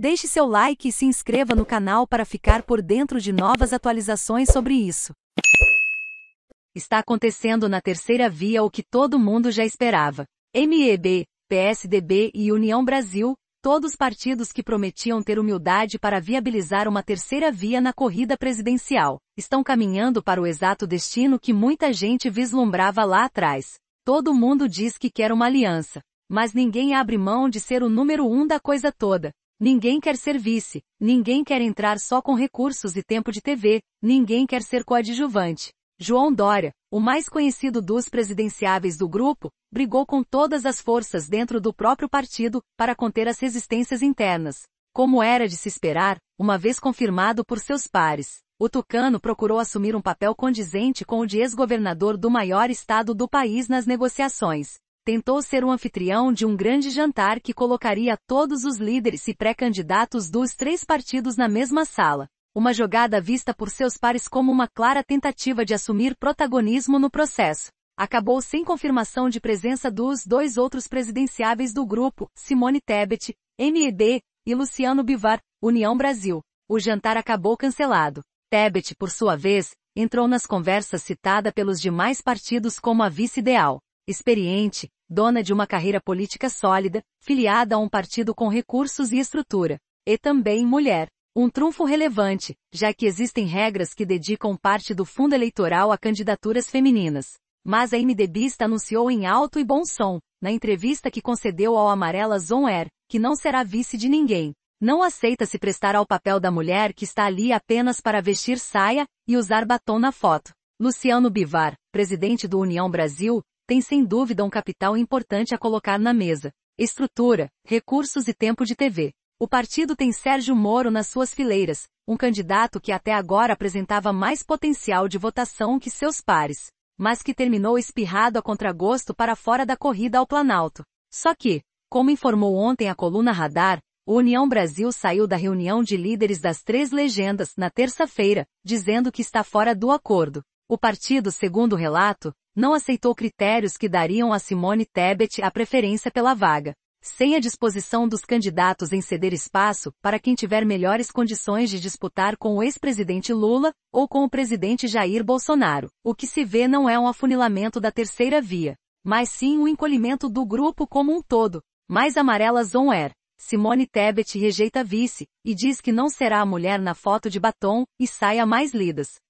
Deixe seu like e se inscreva no canal para ficar por dentro de novas atualizações sobre isso. Está acontecendo na terceira via o que todo mundo já esperava. MEB, PSDB e União Brasil, todos partidos que prometiam ter humildade para viabilizar uma terceira via na corrida presidencial, estão caminhando para o exato destino que muita gente vislumbrava lá atrás. Todo mundo diz que quer uma aliança, mas ninguém abre mão de ser o número um da coisa toda. Ninguém quer ser vice, ninguém quer entrar só com recursos e tempo de TV, ninguém quer ser coadjuvante. João Dória, o mais conhecido dos presidenciáveis do grupo, brigou com todas as forças dentro do próprio partido para conter as resistências internas. Como era de se esperar, uma vez confirmado por seus pares, o tucano procurou assumir um papel condizente com o de ex-governador do maior estado do país nas negociações tentou ser o anfitrião de um grande jantar que colocaria todos os líderes e pré-candidatos dos três partidos na mesma sala. Uma jogada vista por seus pares como uma clara tentativa de assumir protagonismo no processo. Acabou sem confirmação de presença dos dois outros presidenciáveis do grupo, Simone Tebet, MEB, e Luciano Bivar, União Brasil. O jantar acabou cancelado. Tebet, por sua vez, entrou nas conversas citada pelos demais partidos como a vice-ideal. Experiente, dona de uma carreira política sólida, filiada a um partido com recursos e estrutura. E também mulher. Um trunfo relevante, já que existem regras que dedicam parte do fundo eleitoral a candidaturas femininas. Mas a MDBista anunciou em alto e bom som, na entrevista que concedeu ao Amarela Zon Air, que não será vice de ninguém. Não aceita se prestar ao papel da mulher que está ali apenas para vestir saia e usar batom na foto. Luciano Bivar, presidente do União Brasil, tem sem dúvida um capital importante a colocar na mesa. Estrutura, recursos e tempo de TV. O partido tem Sérgio Moro nas suas fileiras, um candidato que até agora apresentava mais potencial de votação que seus pares, mas que terminou espirrado a contragosto para fora da corrida ao Planalto. Só que, como informou ontem a coluna Radar, o União Brasil saiu da reunião de líderes das três legendas na terça-feira, dizendo que está fora do acordo. O partido, segundo o relato, não aceitou critérios que dariam a Simone Tebet a preferência pela vaga, sem a disposição dos candidatos em ceder espaço para quem tiver melhores condições de disputar com o ex-presidente Lula ou com o presidente Jair Bolsonaro. O que se vê não é um afunilamento da terceira via, mas sim um encolhimento do grupo como um todo. Mais amarelas on air. Simone Tebet rejeita vice, e diz que não será a mulher na foto de batom e saia mais lidas.